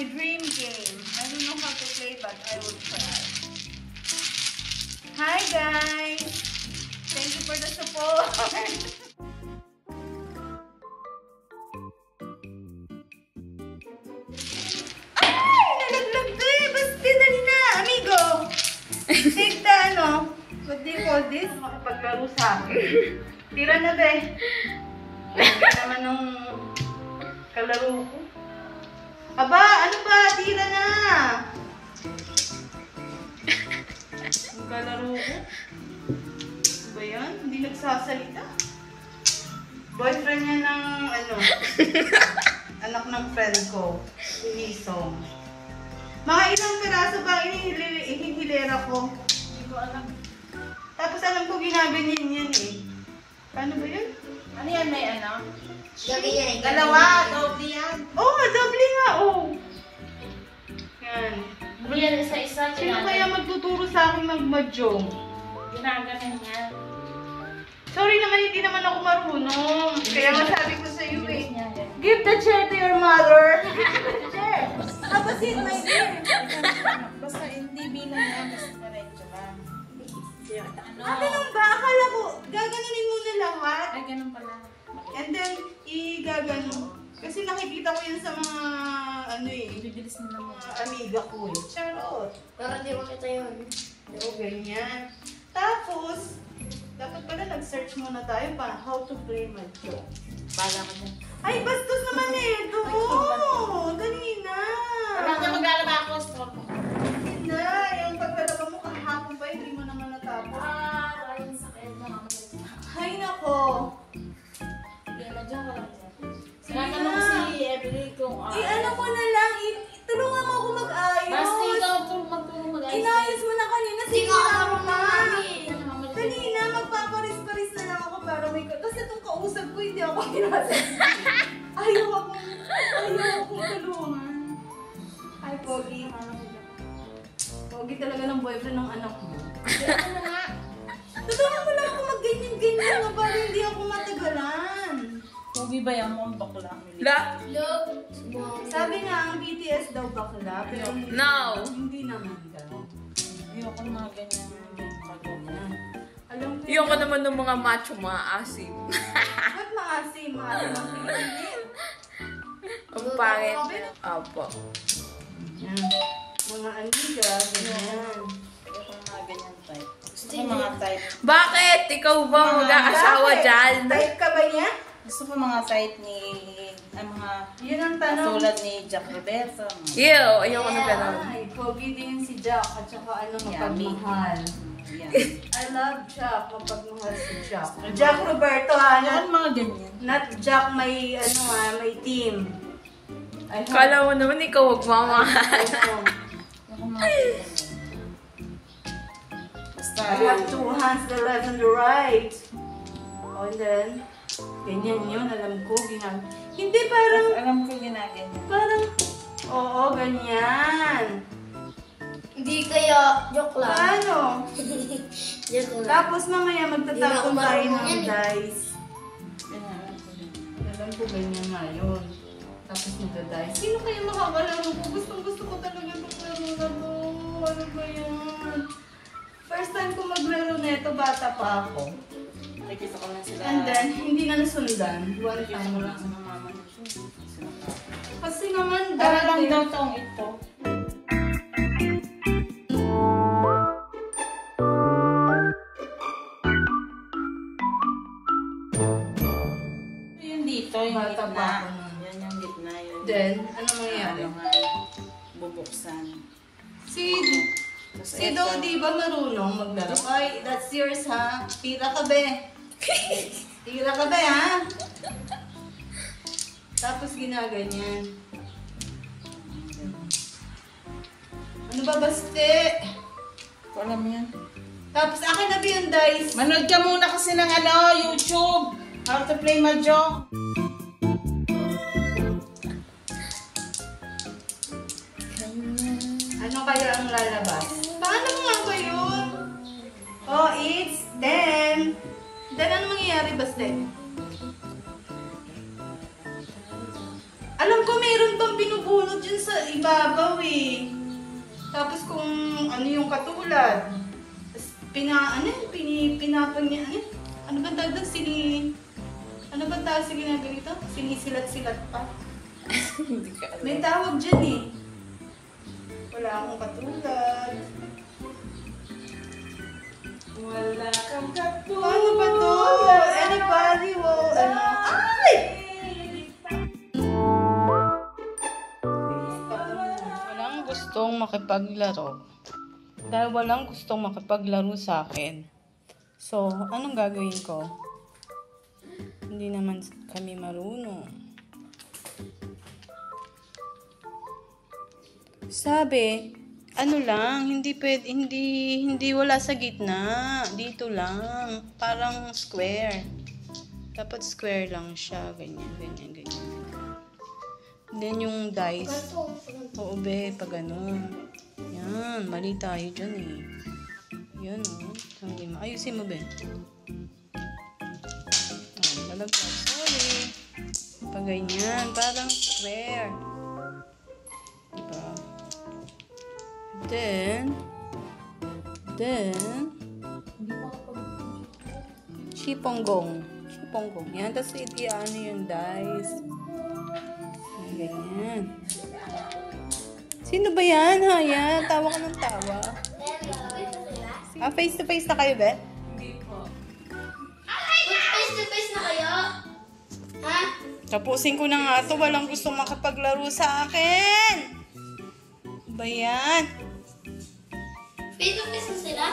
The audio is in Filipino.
Dream game. I don't know how to play, but I will try. Hi guys! Thank you for the support! Eh! Take the ano? What do you call this? Makapaglaro sa akin. Tira na be. Ano naman nung kalaro ko. Aba, ano ba? Tira na! Ang kalaro ko. Ano ba yan? Hindi nagsasalita. Boyfriend niya ng ano, anak ng friend ko, Inisong. Mga ilang piraso ba inihilera ko? Hindi ko alam. Tapos alam ko ginaganyan yan eh. Paano ba yun? Ano yan, may ano? Gabi yan. Dalawa, doble yan. Oh, doble nga, oh. Yan. Yan isa-isa. Sino kaya magtuturo sa akin mag-mahjong? Ginaganan yan. Sorry naman, hindi naman ako marunong. Kaya masabi ko sa iyo eh. Niya. Give the chair to your mother. chair. Tapos it, my dear. Basta hindi bilang yan, basta diretso lang. Ano? Ah, ganun ba? Akala ko, gaganunin na lahat. Ay, ganun pala. And then, i-gagano. Kasi nakikita ko yan sa mga, ano eh, Bibilis nila mo. mga amiga ko eh. Charot. Pero hindi mo kita yun. Oo, ganyan. Tapos, dapat pala nag-search muna tayo para how to play mahjong. Bala ka dyan. Ay, bastos naman eh. Oo, dali na. Alam niya maglalaba ako, stop. Ko, hindi ako kinasa. Ayaw akong... Ayaw akong tulungan. Ay, Pogi. Pogi talaga ng boyfriend ng anak mo. Ano nga? Tulungan mo lang ako mag-ganyan-ganyan na para hindi ako matagalan. Pogi ba yan mo ang bakla? La? Look. Sabi nga, ang BTS daw bakla, pero No. hindi naman daw. Ayoko na mga ganyan. Yan. Alam ko Yung ko naman ng mga macho, mga asim. Ba't maasim? Maasim ang pinili. Ang pangit. Opo. Mga amiga, ganyan. Ayoko mga ganyan type. Gusto ko mga type. Bakit? Ikaw ba mag-aasawa Bakit? dyan? Type ka ba niya? Gusto ko mga type ni ang mga Yun ang tanong. tulad ni Jack Roberto. Ew, ayoko na ganun. Ay, pogi din si Jack at saka ano, mapagmahal. Yan. I love Jack, mapagmahal si Jack. Jack Roberto ha, Yan not, mga ganyan. not Jack may, ano ha, may team. I hope- Kala mo naman ikaw mga ganyan. Basta, I have two hands, the left and the right. Oh, and then, ganyan yun, alam ko, ginag... Hindi, parang, alam ko ginaganyan. parang, oo, ganyan. Hindi kaya. Joke lang. Paano? Joke lang. Tapos mamaya na magtatapon tayo ng yan eh. dice. Ganyan, alam ko ganyan nga yun. Tapos magda-dice. Sino kaya makakalaro ko? Gustong gusto ko talaga itong laro na to. Ano ba yan? First time ko maglaro na ito, bata pa ako. Nakikita ko lang sila. And then, hindi na nasundan. One Nakikita time ko lang sa mga mama niya. Kasi naman, dati, daw taong ito. Yung Bata pa ako nun. Yan yung gitna. Yun. then, ano mangyayari? Ano nga, bubuksan. Si, Tapos si ito. Do, di ba marunong maglaro? Ay, that's yours ha. Tira ka be. Tira ka be ha. Tapos ginaganyan. Ano ba baste? Alam yan. Tapos akin na ba yung dice? Manood ka muna kasi ng ano, YouTube. How to play Mahjong. Ano kaya ang lalabas? Paano mo nga ba yun? Oh, it's then. Then ano mangyayari baste? Alam ko mayroon bang binubuo nakabunot yun sa ibabaw eh. Tapos kung ano yung katulad, pina, ano yun, pini, pinapon niya, ano yun? Ano ba tawag? Sini, ano ba tawag sa ginaganito? Sinisilat-silat pa. Hindi ka alam. May tawag dyan eh. Wala akong katulad. Wala kang katulad. Paano ba to? Anybody will, ano? Ay! Walang gustong makipaglaro. Dahil walang gustong makipaglaro sa akin. So, anong gagawin ko? Hindi naman kami marunong. Sabi, ano lang, hindi pwede, hindi, hindi wala sa gitna. Dito lang. Parang square. Dapat square lang siya. Ganyan, ganyan, ganyan. Then yung dice. Oo, be, pag ganun. Yan, mali tayo dyan eh. Yan, oh. Hindi ma- Ayusin mo, be. Lalagyan. Sorry. Pag ganyan, parang square. Diba? Then, then, Chiponggong. Chiponggong. Yan, tapos ano yung dice. Yan, Ganyan. Sino ba yan, ha? Yan, tawa ka ng tawa. Ah, face to face na kayo, be? Face to face na kayo? Ha? Tapusin ko na nga to. Walang gustong makapaglaro sa akin. Ba yan? Face to face na sila?